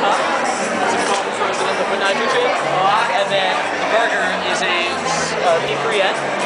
cup, some coffee frozen in liquid nitrogen, and then the burger is a uh, beef rillette